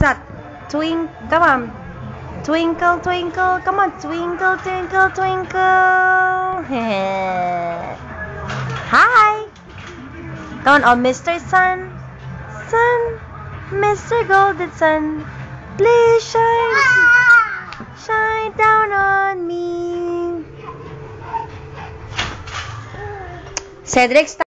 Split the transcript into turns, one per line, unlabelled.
that? Twink, come on. Twinkle, twinkle, come on. Twinkle, twinkle, twinkle. Hi. Come on, oh, Mr. Sun. Sun, Mr. Golden Sun. Please shine, ah! shine down on me. Cedric.